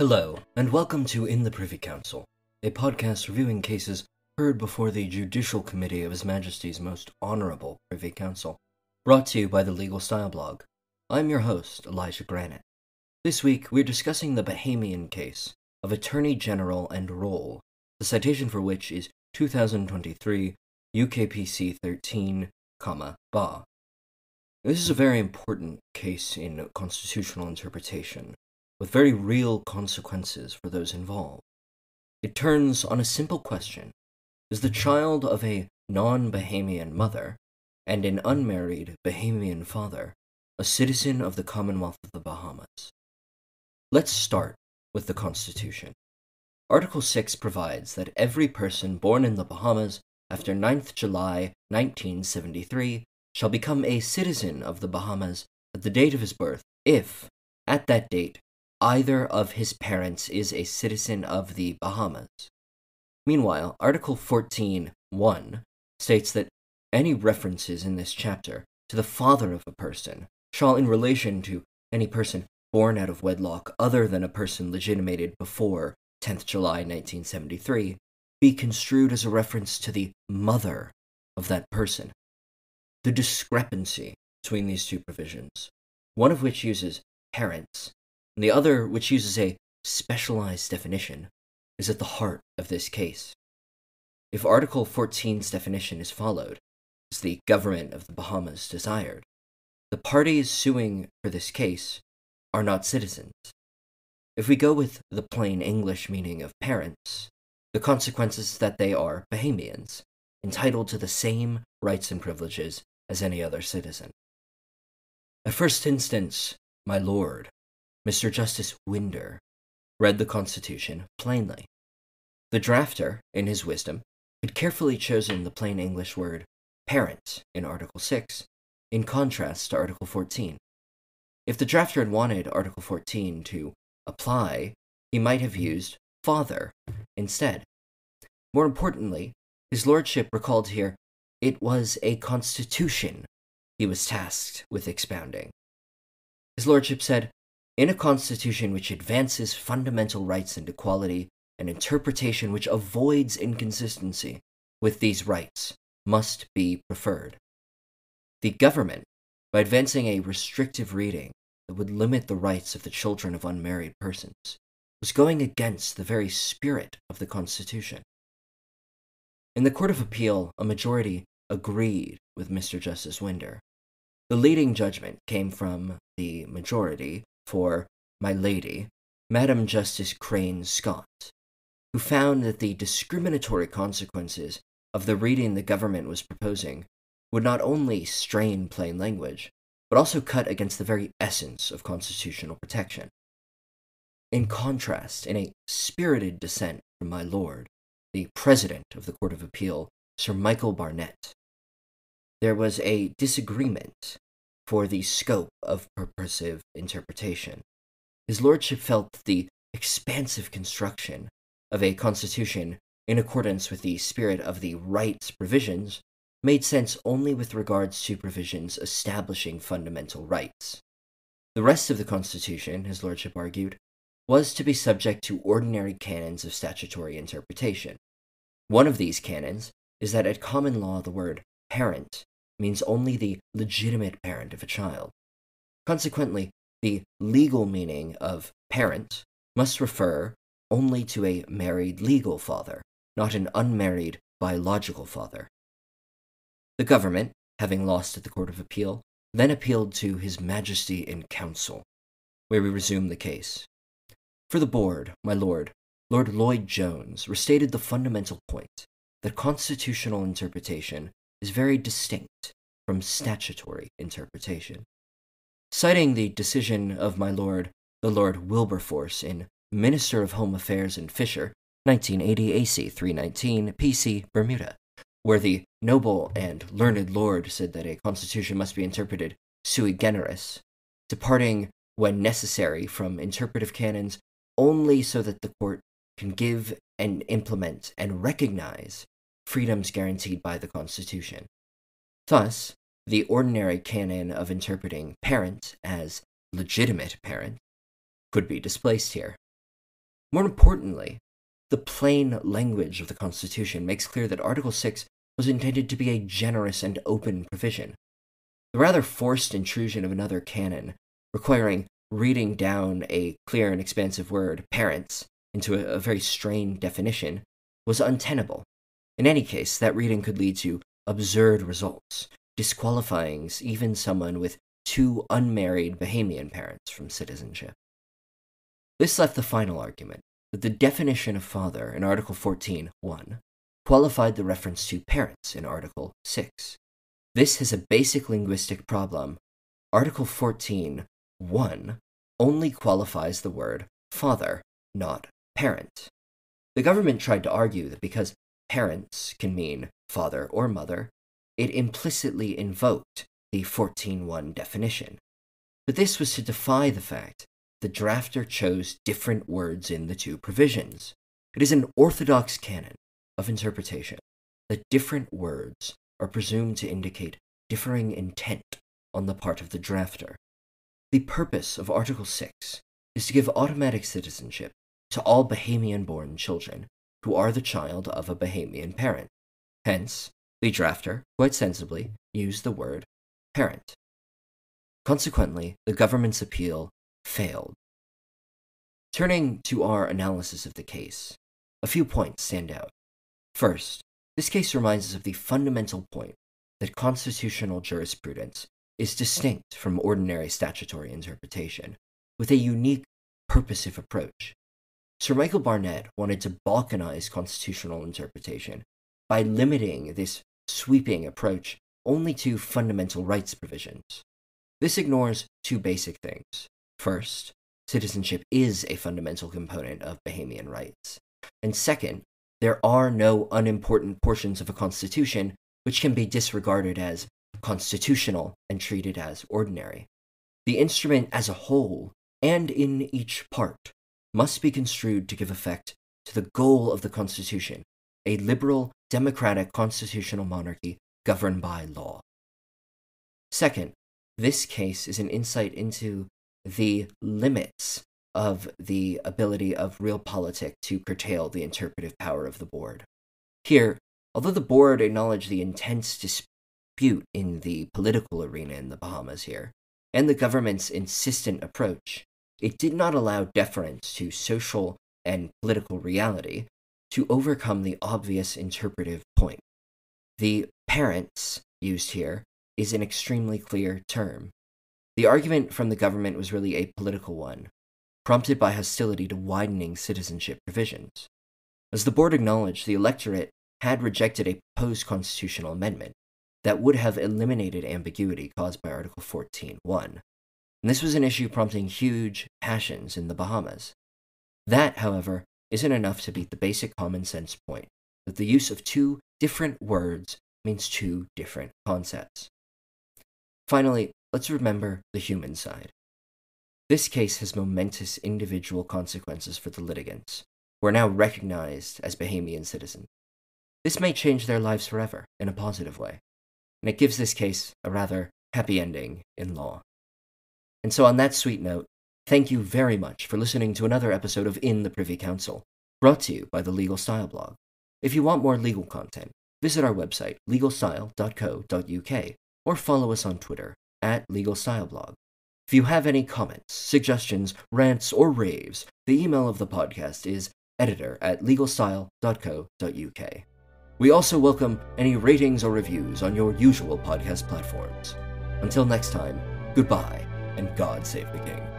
Hello, and welcome to In the Privy Council, a podcast reviewing cases heard before the Judicial Committee of His Majesty's Most Honorable Privy Council, brought to you by the Legal Style blog. I'm your host, Elijah Granite. This week, we're discussing the Bahamian case of Attorney General and Rolle, the citation for which is 2023 UKPC 13, comma, BA. This is a very important case in constitutional interpretation, with very real consequences for those involved. It turns on a simple question Is the child of a non Bahamian mother and an unmarried Bahamian father a citizen of the Commonwealth of the Bahamas? Let's start with the Constitution. Article 6 provides that every person born in the Bahamas after 9th July 1973 shall become a citizen of the Bahamas at the date of his birth if, at that date, either of his parents is a citizen of the Bahamas. Meanwhile, Article 14.1 states that any references in this chapter to the father of a person shall, in relation to any person born out of wedlock other than a person legitimated before 10th July 1973, be construed as a reference to the mother of that person. The discrepancy between these two provisions, one of which uses parents and the other, which uses a specialized definition, is at the heart of this case. If Article 14's definition is followed, as the government of the Bahamas desired, the parties suing for this case are not citizens. If we go with the plain English meaning of parents, the consequence is that they are Bahamians, entitled to the same rights and privileges as any other citizen. At first instance, my lord, Mr. Justice Winder read the Constitution plainly. The drafter, in his wisdom, had carefully chosen the plain English word parent in Article 6, in contrast to Article 14. If the drafter had wanted Article 14 to apply, he might have used father instead. More importantly, his lordship recalled here it was a constitution he was tasked with expounding. His lordship said, in a constitution which advances fundamental rights and equality, an interpretation which avoids inconsistency with these rights must be preferred. The government, by advancing a restrictive reading that would limit the rights of the children of unmarried persons, was going against the very spirit of the Constitution. In the Court of Appeal, a majority agreed with Mr. Justice Winder. The leading judgment came from the majority, for my lady, Madam Justice Crane Scott, who found that the discriminatory consequences of the reading the government was proposing would not only strain plain language, but also cut against the very essence of constitutional protection. In contrast, in a spirited dissent from my lord, the president of the Court of Appeal, Sir Michael Barnett, there was a disagreement for the scope of purposive interpretation. His lordship felt that the expansive construction of a constitution in accordance with the spirit of the rights provisions made sense only with regards to provisions establishing fundamental rights. The rest of the Constitution, his lordship argued, was to be subject to ordinary canons of statutory interpretation. One of these canons is that at common law the word parent means only the legitimate parent of a child. Consequently, the legal meaning of parent must refer only to a married legal father, not an unmarried biological father. The government, having lost at the Court of Appeal, then appealed to His Majesty in Council, where we resume the case. For the board, my lord, Lord Lloyd Jones restated the fundamental point that constitutional interpretation is very distinct from statutory interpretation. Citing the decision of my lord, the Lord Wilberforce, in Minister of Home Affairs and Fisher, 1980 AC 319, PC, Bermuda, where the noble and learned lord said that a constitution must be interpreted sui generis, departing when necessary from interpretive canons only so that the court can give and implement and recognize freedoms guaranteed by the Constitution. Thus, the ordinary canon of interpreting parent as legitimate parent could be displaced here. More importantly, the plain language of the Constitution makes clear that Article 6 was intended to be a generous and open provision. The rather forced intrusion of another canon, requiring reading down a clear and expansive word, parents, into a, a very strained definition, was untenable. In any case, that reading could lead to absurd results, disqualifying even someone with two unmarried Bahamian parents from citizenship. This left the final argument that the definition of father in Article 14.1 qualified the reference to parents in Article 6. This is a basic linguistic problem. Article 14.1 only qualifies the word father, not parent. The government tried to argue that because parents can mean father or mother, it implicitly invoked the 14.1 definition. But this was to defy the fact the drafter chose different words in the two provisions. It is an orthodox canon of interpretation that different words are presumed to indicate differing intent on the part of the drafter. The purpose of Article 6 is to give automatic citizenship to all Bahamian born children who are the child of a Bahamian parent. Hence, the drafter, quite sensibly, used the word parent. Consequently, the government's appeal failed. Turning to our analysis of the case, a few points stand out. First, this case reminds us of the fundamental point that constitutional jurisprudence is distinct from ordinary statutory interpretation, with a unique purposive approach. Sir Michael Barnett wanted to balkanize constitutional interpretation by limiting this sweeping approach only to fundamental rights provisions. This ignores two basic things. First, citizenship is a fundamental component of Bahamian rights. And second, there are no unimportant portions of a constitution which can be disregarded as constitutional and treated as ordinary. The instrument as a whole, and in each part, must be construed to give effect to the goal of the Constitution a liberal, democratic constitutional monarchy governed by law. Second, this case is an insight into the limits of the ability of real realpolitik to curtail the interpretive power of the board. Here, although the board acknowledged the intense dispute in the political arena in the Bahamas here, and the government's insistent approach, it did not allow deference to social and political reality to overcome the obvious interpretive point. The parents used here is an extremely clear term. The argument from the government was really a political one, prompted by hostility to widening citizenship provisions. As the board acknowledged, the electorate had rejected a proposed constitutional amendment that would have eliminated ambiguity caused by Article 14.1. And this was an issue prompting huge passions in the Bahamas. That, however, isn't enough to beat the basic common sense point that the use of two different words means two different concepts. Finally, let's remember the human side. This case has momentous individual consequences for the litigants, who are now recognized as Bahamian citizens. This may change their lives forever in a positive way, and it gives this case a rather happy ending in law. And so, on that sweet note, thank you very much for listening to another episode of In the Privy Council, brought to you by the Legal Style blog. If you want more legal content, visit our website, legalstyle.co.uk, or follow us on Twitter at legalstyleblog. If you have any comments, suggestions, rants, or raves, the email of the podcast is editor at legalstyle.co.uk. We also welcome any ratings or reviews on your usual podcast platforms. Until next time, goodbye, and God save the King.